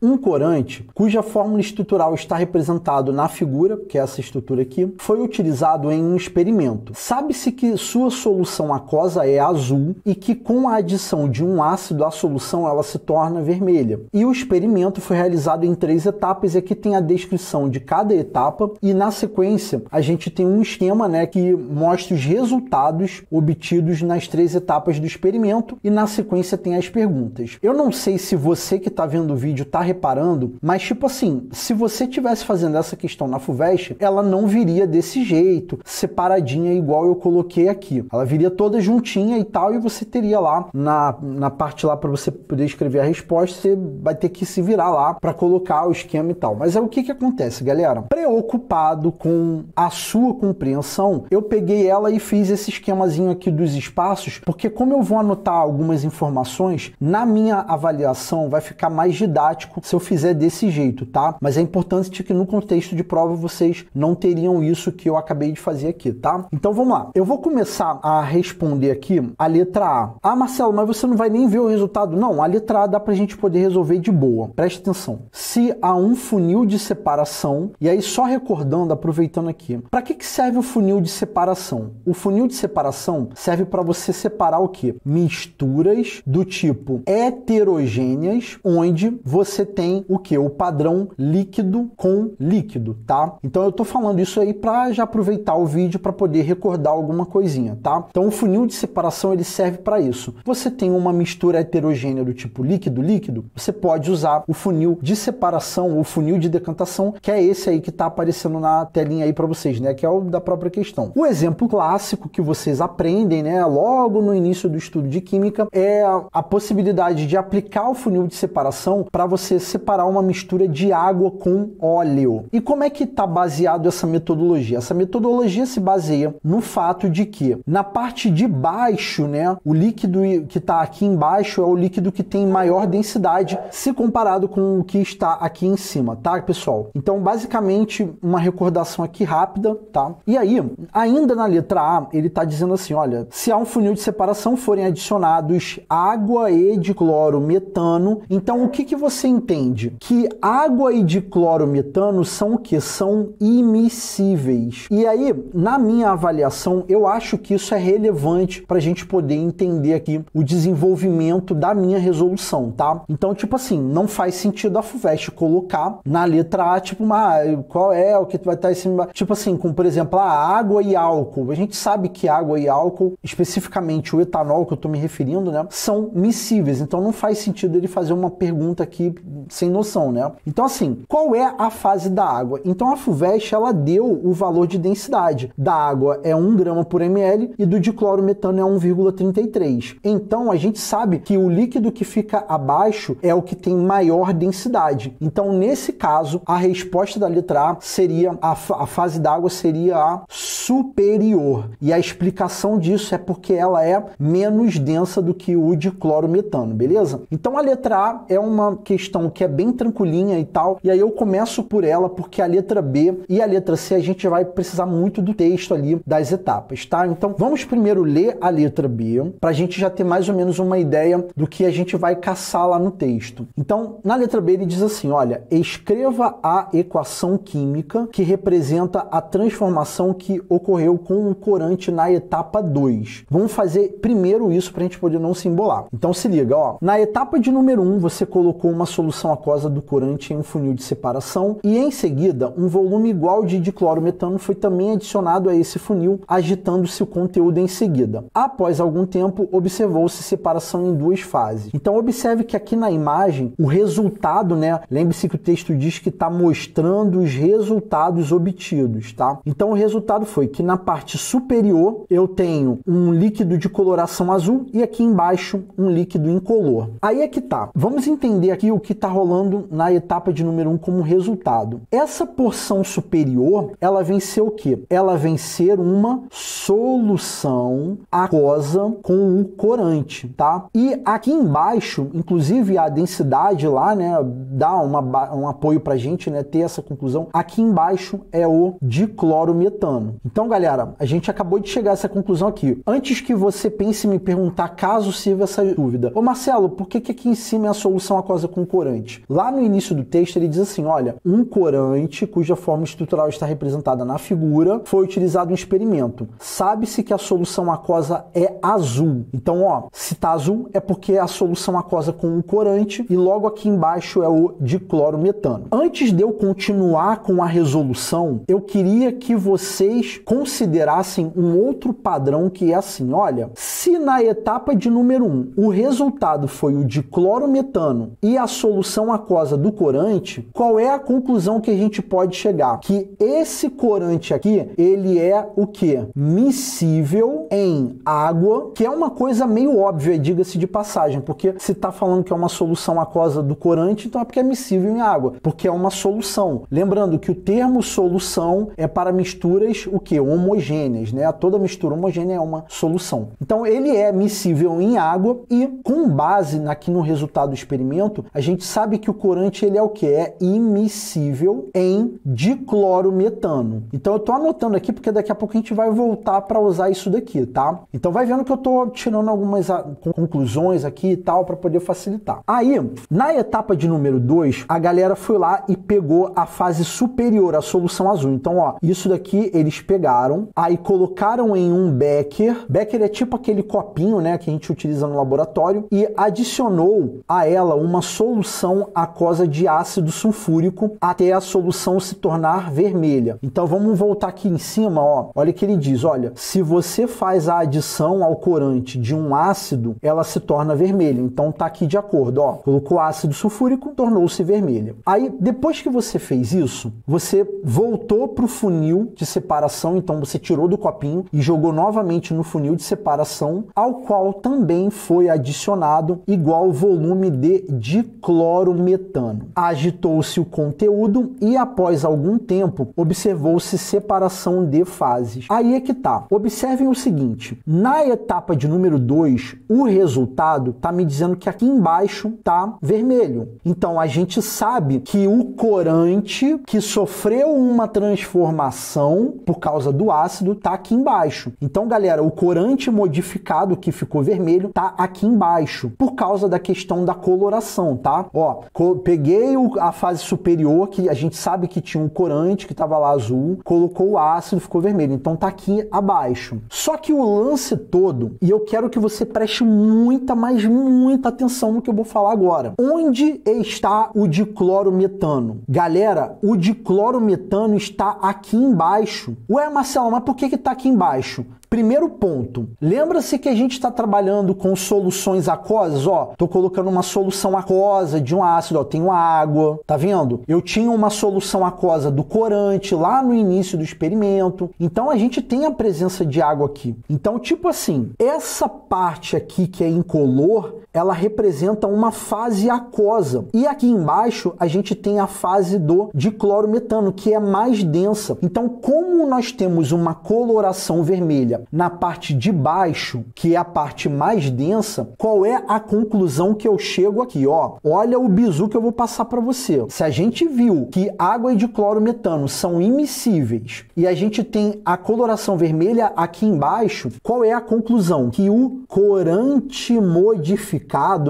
Um corante, cuja fórmula estrutural está representado na figura, que é essa estrutura aqui, foi utilizado em um experimento. Sabe-se que sua solução aquosa é azul e que com a adição de um ácido à solução ela se torna vermelha. E o experimento foi realizado em três etapas e aqui tem a descrição de cada etapa e na sequência a gente tem um esquema né, que mostra os resultados obtidos nas três etapas do experimento e na sequência tem as perguntas. Eu não sei se você que está vendo o vídeo está reparando, mas tipo assim, se você tivesse fazendo essa questão na FUVEST, ela não viria desse jeito, separadinha igual eu coloquei aqui. Ela viria toda juntinha e tal, e você teria lá na, na parte lá para você poder escrever a resposta, você vai ter que se virar lá para colocar o esquema e tal. Mas é o que que acontece, galera? Preocupado com a sua compreensão, eu peguei ela e fiz esse esquemazinho aqui dos espaços, porque como eu vou anotar algumas informações, na minha avaliação vai ficar mais didático se eu fizer desse jeito, tá? Mas é importante que no contexto de prova vocês não teriam isso que eu acabei de fazer aqui, tá? Então vamos lá. Eu vou começar a responder aqui a letra A. Ah, Marcelo, mas você não vai nem ver o resultado. Não, a letra A dá pra gente poder resolver de boa. Preste atenção. Se há um funil de separação, e aí só recordando, aproveitando aqui, para que, que serve o funil de separação? O funil de separação serve para você separar o que? Misturas do tipo heterogêneas, onde você tem o que? O padrão líquido com líquido, tá? Então eu tô falando isso aí para já aproveitar o vídeo para poder recordar alguma coisinha, tá? Então o funil de separação ele serve para isso. Você tem uma mistura heterogênea do tipo líquido-líquido, você pode usar o funil de separação, o funil de decantação, que é esse aí que tá aparecendo na telinha aí para vocês, né? Que é o da própria questão. O exemplo clássico que vocês aprendem, né, logo no início do estudo de química, é a possibilidade de aplicar o funil de separação para você separar uma mistura de água com óleo. E como é que está baseado essa metodologia? Essa metodologia se baseia no fato de que na parte de baixo, né, o líquido que está aqui embaixo é o líquido que tem maior densidade se comparado com o que está aqui em cima, tá, pessoal? Então, basicamente, uma recordação aqui rápida, tá? E aí, ainda na letra A, ele está dizendo assim, olha, se há um funil de separação forem adicionados água e de cloro metano, então o que que você entende que água e diclorometano são o que? São imissíveis. E aí, na minha avaliação, eu acho que isso é relevante para a gente poder entender aqui o desenvolvimento da minha resolução, tá? Então, tipo assim, não faz sentido a FUVEST colocar na letra A, tipo, uma, qual é o que vai estar em cima, tipo assim, com, por exemplo, a água e álcool. A gente sabe que água e álcool, especificamente o etanol que eu estou me referindo, né, são miscíveis. Então, não faz sentido ele fazer uma pergunta aqui sem noção, né? Então, assim, qual é a fase da água? Então, a FUVEST, ela deu o valor de densidade. Da água é 1 grama por ml e do diclorometano é 1,33. Então, a gente sabe que o líquido que fica abaixo é o que tem maior densidade. Então, nesse caso, a resposta da letra A seria, a, a fase da água seria a superior. E a explicação disso é porque ela é menos densa do que o diclorometano, beleza? Então, a letra A é uma questão que é bem tranquilinha e tal. E aí eu começo por ela porque a letra B e a letra C a gente vai precisar muito do texto ali das etapas, tá? Então vamos primeiro ler a letra B para a gente já ter mais ou menos uma ideia do que a gente vai caçar lá no texto. Então na letra B ele diz assim: olha, escreva a equação química que representa a transformação que ocorreu com o corante na etapa 2. Vamos fazer primeiro isso para a gente poder não se embolar. Então se liga, ó. Na etapa de número 1 um, você colocou uma solução aquosa do corante em um funil de separação e em seguida um volume igual de diclorometano foi também adicionado a esse funil, agitando-se o conteúdo em seguida. Após algum tempo, observou-se separação em duas fases. Então observe que aqui na imagem o resultado, né? Lembre-se que o texto diz que está mostrando os resultados obtidos, tá? Então o resultado foi que na parte superior eu tenho um líquido de coloração azul e aqui embaixo um líquido incolor. Aí é que tá. Vamos entender aqui o que está rolando na etapa de número 1 um como resultado. Essa porção superior, ela vem ser o quê? Ela vem ser uma solução aquosa com um corante, tá? E aqui embaixo, inclusive a densidade lá, né, dá uma, um apoio pra gente, né, ter essa conclusão. Aqui embaixo é o diclorometano. Então, galera, a gente acabou de chegar a essa conclusão aqui. Antes que você pense em me perguntar caso sirva essa dúvida. Ô Marcelo, por que, que aqui em cima é a solução aquosa com corante? Corante. Lá no início do texto ele diz assim: olha, um corante cuja forma estrutural está representada na figura foi utilizado em experimento. Sabe-se que a solução aquosa é azul. Então, ó, se tá azul é porque é a solução aquosa com o corante e logo aqui embaixo é o diclorometano. Antes de eu continuar com a resolução, eu queria que vocês considerassem um outro padrão que é assim, olha, se na etapa de número 1 um, o resultado foi o diclorometano e a solução aquosa do corante, qual é a conclusão que a gente pode chegar? Que esse corante aqui, ele é o que? Miscível em água, que é uma coisa meio óbvia, diga-se de passagem, porque se está falando que é uma solução aquosa do corante, então é porque é miscível em água, porque é uma solução. Lembrando que o termo solução é para misturas o que? Homogêneas, né? Toda mistura homogênea é uma solução. Então ele é miscível em água e com base aqui no resultado do experimento, a gente sabe que o corante ele é o que? É imissível em diclorometano. Então eu tô anotando aqui porque daqui a pouco a gente vai voltar para usar isso daqui, tá? Então vai vendo que eu tô tirando algumas ah, conclusões aqui e tal para poder facilitar. Aí, na etapa de número 2, a galera foi lá e pegou a fase superior, a solução azul. Então, ó, isso daqui eles pegaram, aí colocaram em um becker. Becker é tipo aquele copinho, né, que a gente utiliza no laboratório e adicionou a ela uma solução aquosa de ácido sulfúrico até a solução se tornar vermelha. Então vamos voltar aqui em cima, ó. Olha que ele diz, olha, se você faz a adição ao corante de um ácido, ela se torna vermelha. Então tá aqui de acordo, ó. Colocou ácido sulfúrico, tornou-se vermelha. Aí depois que você fez isso, você voltou para o funil de separação, então você tirou do copinho e jogou novamente no funil de separação, ao qual também foi adicionado igual volume de diclorometano. Agitou-se o conteúdo e após algum tempo observou-se separação de fases. Aí é que tá. Observem o seguinte: na etapa de número 2, o resultado tá me dizendo que aqui embaixo tá vermelho. Então a gente sabe que o corante que sofreu uma transformação por causa do ácido tá aqui embaixo. Então, galera, o corante modificado que ficou vermelho tá aqui embaixo por causa da questão da coloração, tá? Ó, peguei a fase superior que a gente sabe que tinha um corante que estava lá azul, colocou o ácido, ficou vermelho. Então tá aqui abaixo. Só que o lance todo, e eu quero que você preste muita, mas muita atenção no que eu vou falar agora. Onde está o diclorometano? Galera, o diclorometano está aqui embaixo. Ué, Marcelo, mas por que está aqui embaixo? Primeiro ponto, lembra-se que a gente está trabalhando com soluções aquosas, ó, tô colocando uma solução aquosa de um ácido, ó, tenho água, tá vendo? Eu tinha uma solução aquosa do corante lá no início do experimento, então a gente tem a presença de água aqui. Então, tipo assim, essa parte aqui que é incolor, ela representa uma fase aquosa. E aqui embaixo a gente tem a fase do diclorometano, que é mais densa. Então, como nós temos uma coloração vermelha na parte de baixo, que é a parte mais densa, qual é a conclusão que eu chego aqui, ó? Olha o bizu que eu vou passar para você. Se a gente viu que água e diclorometano são imissíveis e a gente tem a coloração vermelha aqui embaixo, qual é a conclusão? Que o corante modificado,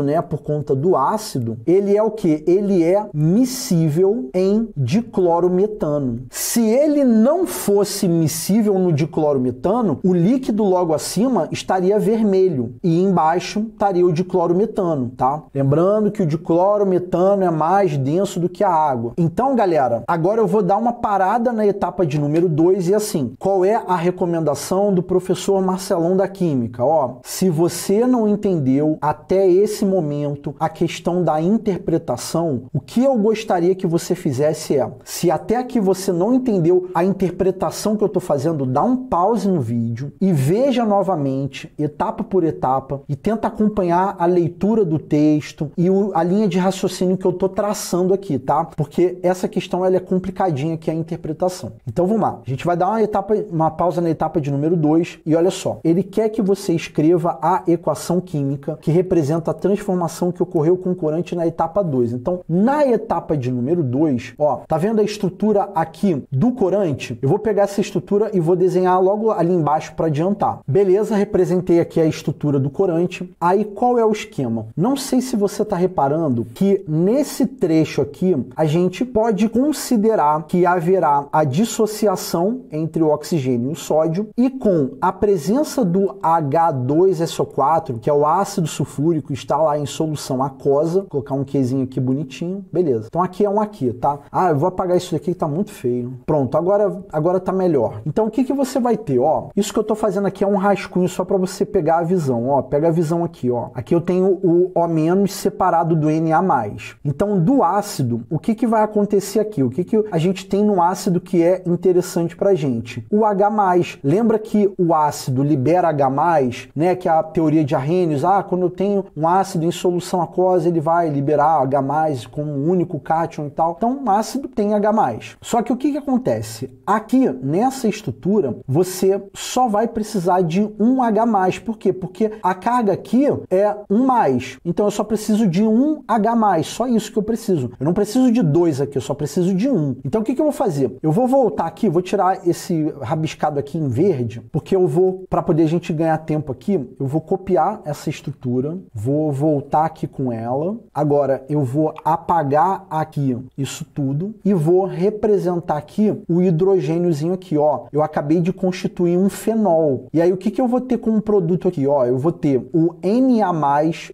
né, por conta do ácido, ele é o que? Ele é miscível em diclorometano. Se ele não fosse miscível no diclorometano, o líquido logo acima estaria vermelho e embaixo estaria o diclorometano, tá? Lembrando que o diclorometano é mais denso do que a água. Então, galera, agora eu vou dar uma parada na etapa de número 2 e assim, qual é a recomendação do professor Marcelão da Química? Ó, se você não entendeu até esse momento a questão da interpretação, o que eu gostaria que você fizesse é, se até aqui você não entendeu a interpretação que eu estou fazendo, dá um pause no vídeo, e veja novamente, etapa por etapa, e tenta acompanhar a leitura do texto e a linha de raciocínio que eu estou traçando aqui, tá? Porque essa questão ela é complicadinha, que é a interpretação. Então vamos lá. A gente vai dar uma etapa, uma pausa na etapa de número 2 e olha só. Ele quer que você escreva a equação química que representa representa a transformação que ocorreu com o corante na etapa 2. Então, na etapa de número 2, ó, tá vendo a estrutura aqui do corante? Eu vou pegar essa estrutura e vou desenhar logo ali embaixo para adiantar. Beleza, representei aqui a estrutura do corante. Aí qual é o esquema? Não sei se você está reparando que nesse trecho aqui a gente pode considerar que haverá a dissociação entre o oxigênio e o sódio e com a presença do H2SO4, que é o ácido sulfúrico, está lá em solução aquosa, colocar um Qzinho aqui bonitinho, beleza. Então aqui é um aqui, tá? Ah, eu vou apagar isso daqui que tá muito feio. Pronto, agora, agora tá melhor. Então o que, que você vai ter, ó? Isso que eu tô fazendo aqui é um rascunho só para você pegar a visão, ó. Pega a visão aqui, ó. Aqui eu tenho o O- separado do Na+. Então do ácido, o que, que vai acontecer aqui? O que, que a gente tem no ácido que é interessante pra gente? O H+. Lembra que o ácido libera H+, né? Que é a teoria de Arrhenius. Ah, quando eu tenho um ácido em solução aquosa, ele vai liberar H+, como um único cátion e tal. Então, um ácido tem H+. Só que o que, que acontece? Aqui, nessa estrutura, você só vai precisar de um H+. Por quê? Porque a carga aqui é um mais. Então, eu só preciso de um H+. Só isso que eu preciso. Eu não preciso de dois aqui, eu só preciso de um. Então, o que, que eu vou fazer? Eu vou voltar aqui, vou tirar esse rabiscado aqui em verde, porque eu vou, para poder a gente ganhar tempo aqui, eu vou copiar essa estrutura, vou voltar aqui com ela. Agora, eu vou apagar aqui isso tudo e vou representar aqui o hidrogêniozinho aqui, ó. Eu acabei de constituir um fenol. E aí, o que, que eu vou ter como produto aqui? Ó, eu vou ter o Na+,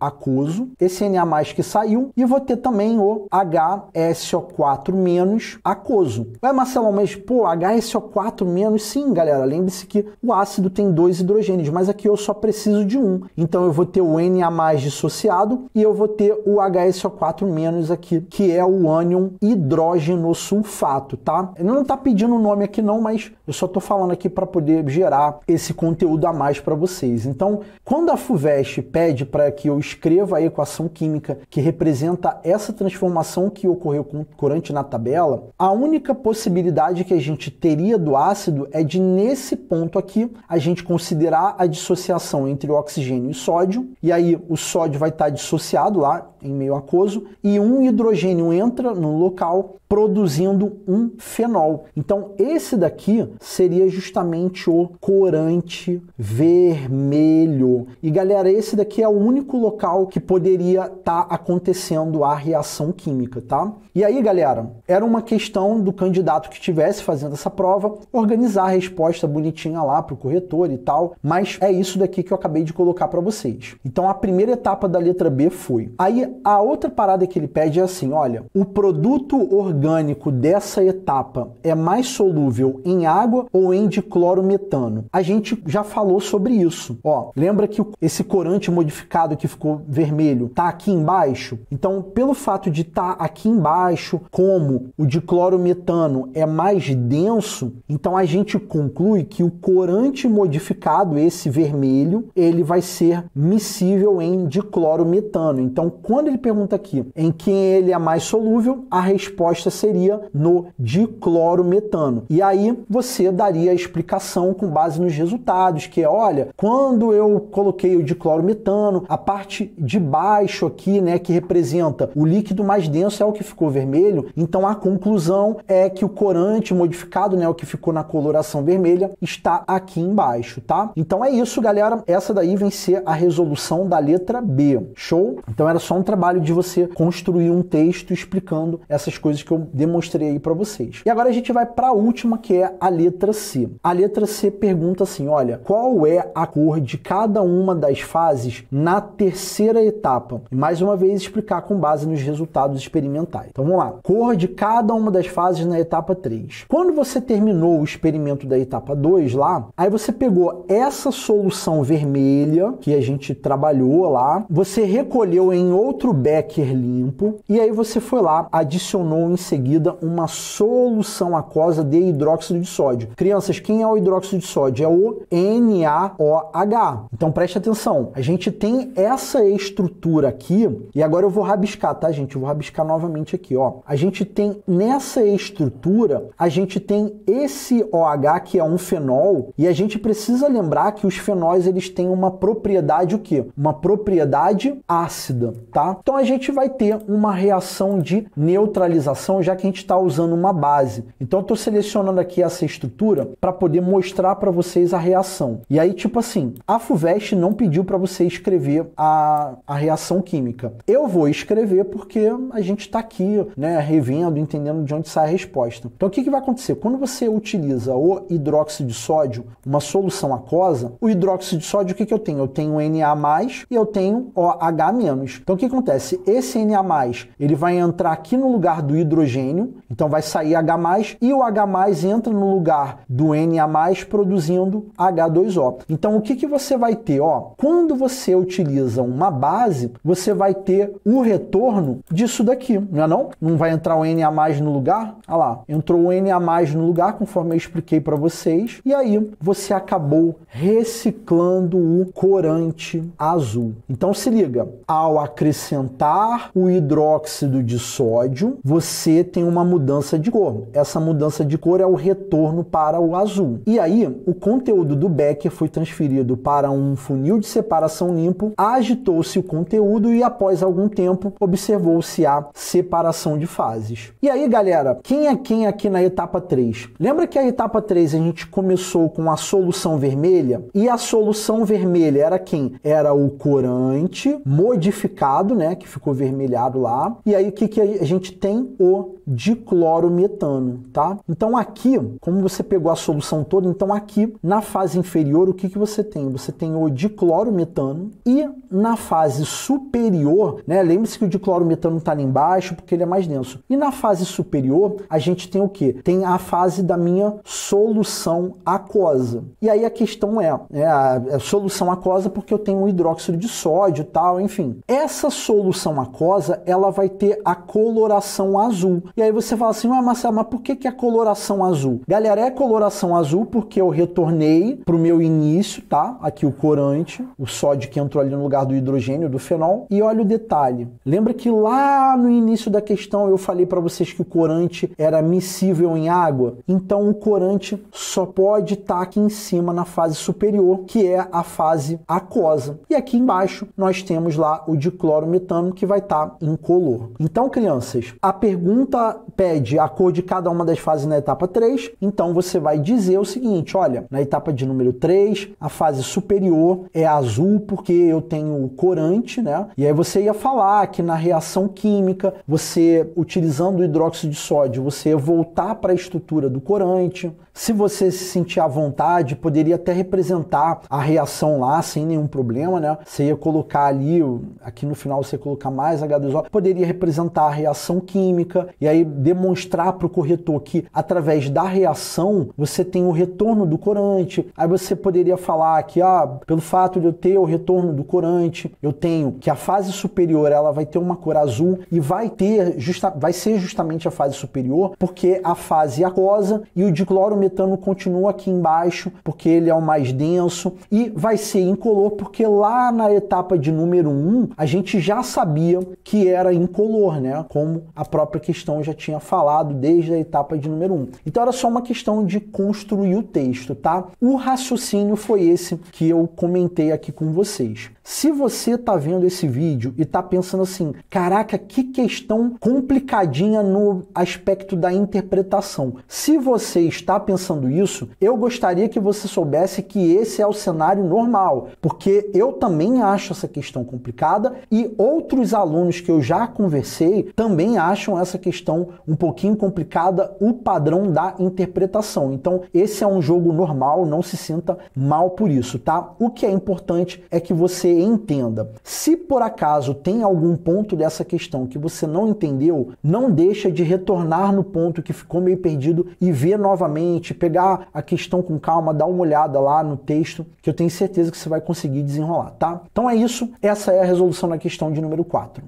aquoso, esse Na+, que saiu, e vou ter também o HSO4- aquoso. Ué, Marcelo, mas pô, HSO4- sim, galera, lembre-se que o ácido tem dois hidrogênios, mas aqui eu só preciso de um. Então eu vou ter o Na+ dissociado e eu vou ter o HSO4- aqui, que é o ânion hidrógeno sulfato, tá? Ele não tá pedindo o nome aqui não, mas eu só tô falando aqui para poder gerar esse conteúdo a mais para vocês. Então, quando a FUVEST pede para que eu escreva a equação química que representa essa transformação que ocorreu com o corante na tabela, a única possibilidade que a gente teria do ácido é de nesse ponto aqui a gente considerar a dissociação entre o oxigênio e sódio, e aí o sódio vai estar dissociado lá em meio aquoso e um hidrogênio entra no local produzindo um fenol. Então esse daqui seria justamente o corante vermelho. E galera, esse daqui é o único local que poderia estar tá acontecendo a reação química, tá? E aí, galera, era uma questão do candidato que estivesse fazendo essa prova organizar a resposta bonitinha lá para o corretor e tal, mas é isso daqui que eu acabei de colocar para vocês. Então a primeira etapa da letra B foi. Aí a outra parada que ele pede é assim, olha, o produto orgânico dessa etapa é mais solúvel em água ou em diclorometano? A gente já falou sobre isso. Ó, lembra que esse corante modificado que ficou vermelho tá aqui embaixo? Então, pelo fato de estar tá aqui embaixo, como o diclorometano é mais denso, então a gente conclui que o corante modificado, esse vermelho, ele vai ser miscível em diclorometano. Então, quando ele pergunta aqui em quem ele é mais solúvel, a resposta seria no diclorometano. E aí você daria a explicação com base nos resultados, que é, olha, quando eu coloquei o diclorometano, a parte de baixo aqui, né, que representa o líquido mais denso é o que ficou vermelho, então a conclusão é que o corante modificado, né, o que ficou na coloração vermelha, está aqui embaixo, tá? Então é isso, galera. Essa daí vem ser a resolução da letra B. Show? Então era só um trabalho de você construir um texto explicando essas coisas que eu demonstrei aí para vocês. E agora a gente vai para a última, que é a letra C. A letra C pergunta assim, olha, qual é a cor de cada uma das fases na terceira etapa? E mais uma vez explicar com base nos resultados experimentais. Então vamos lá. Cor de cada uma das fases na etapa 3. Quando você terminou o experimento da etapa 2 lá, aí você pegou essa solução vermelha que a gente trabalhou lá, você recolheu em outro becker limpo e aí você foi lá, adicionou em seguida uma solução aquosa de hidróxido de sódio. Crianças, quem é o hidróxido de sódio? É o NaOH. Então preste atenção. A gente tem essa estrutura aqui e agora eu vou rabiscar, tá, gente? Eu vou rabiscar novamente aqui, ó. A gente tem nessa estrutura, a gente tem esse OH que é um fenol e a gente precisa lembrar que os fenóis eles têm uma propriedade o quê? Uma propriedade propriedade ácida, tá? Então a gente vai ter uma reação de neutralização, já que a gente está usando uma base. Então eu estou selecionando aqui essa estrutura para poder mostrar para vocês a reação. E aí, tipo assim, a FUVEST não pediu para você escrever a, a reação química. Eu vou escrever porque a gente está aqui, né, revendo, entendendo de onde sai a resposta. Então o que, que vai acontecer? Quando você utiliza o hidróxido de sódio, uma solução aquosa, o hidróxido de sódio, o que, que eu tenho? Eu tenho Na+, e eu tenho OH-. Então o que acontece? Esse Na+, ele vai entrar aqui no lugar do hidrogênio, então vai sair H+, e o H+, entra no lugar do Na+, produzindo H2O. Então o que, que você vai ter? Ó, quando você utiliza uma base, você vai ter o retorno disso daqui, não é não? Não vai entrar o Na+, no lugar? Olha lá, entrou o Na+, no lugar, conforme eu expliquei para vocês, e aí você acabou reciclando o corante azul. Então se liga, ao acrescentar o hidróxido de sódio, você tem uma mudança de cor. Essa mudança de cor é o retorno para o azul. E aí, o conteúdo do Becker foi transferido para um funil de separação limpo, agitou-se o conteúdo e após algum tempo observou-se a separação de fases. E aí, galera, quem é quem aqui na etapa 3? Lembra que a etapa 3 a gente começou com a solução vermelha e a solução vermelha era quem? Era o corante modificado, né, que ficou vermelhado lá. E aí o que que a gente tem? O diclorometano, tá? Então aqui, como você pegou a solução toda, então aqui na fase inferior o que que você tem? Você tem o diclorometano e na fase superior, né? Lembre-se que o diclorometano está ali embaixo porque ele é mais denso. E na fase superior a gente tem o que? Tem a fase da minha solução aquosa. E aí a questão é, é a, a solução aquosa porque eu tenho um hidróxido de sódio, tal, enfim. Essa solução aquosa ela vai ter a coloração azul. E aí você fala assim, ah, Marcelo, mas por que, que é coloração azul? Galera, é coloração azul porque eu retornei para o meu início, tá? Aqui o corante, o sódio que entrou ali no lugar do hidrogênio, do fenol. E olha o detalhe. Lembra que lá no início da questão eu falei para vocês que o corante era miscível em água? Então o corante só pode estar tá aqui em cima na fase superior, que é a fase aquosa. E aqui embaixo nós temos lá o diclorometano que vai estar tá incolor. Então, crianças, a pergunta pede a cor de cada uma das fases na etapa 3, então você vai dizer o seguinte: olha, na etapa de número 3, a fase superior é azul porque eu tenho corante, né? E aí você ia falar que na reação química, você utilizando o hidróxido de sódio, você ia voltar para a estrutura do corante. Se você se sentir à vontade, poderia até representar a reação lá sem nenhum problema, né? Você ia colocar ali, aqui no final você colocar mais H2O, poderia representar a reação química e aí demonstrar para o corretor que através da reação você tem o retorno do corante. Aí você poderia falar que, ah, pelo fato de eu ter o retorno do corante, eu tenho que a fase superior ela vai ter uma cor azul e vai ter justa, vai ser justamente a fase superior, porque a fase aquosa e o dicloro metano continua aqui embaixo, porque ele é o mais denso, e vai ser incolor, porque lá na etapa de número 1, a gente já sabia que era incolor, né? Como a própria questão já tinha falado desde a etapa de número 1. Então era só uma questão de construir o texto, tá? O raciocínio foi esse que eu comentei aqui com vocês. Se você está vendo esse vídeo e está pensando assim, caraca, que questão complicadinha no aspecto da interpretação. Se você está pensando isso, eu gostaria que você soubesse que esse é o cenário normal, porque eu também acho essa questão complicada e outros alunos que eu já conversei também acham essa questão um pouquinho complicada, o padrão da interpretação. Então, esse é um jogo normal, não se sinta mal por isso, tá? O que é importante é que você entenda. Se por acaso tem algum ponto dessa questão que você não entendeu, não deixa de retornar no ponto que ficou meio perdido e ver novamente, pegar a questão com calma, dar uma olhada lá no texto, que eu tenho certeza que você vai conseguir desenrolar, tá? Então é isso, essa é a resolução da questão de número 4.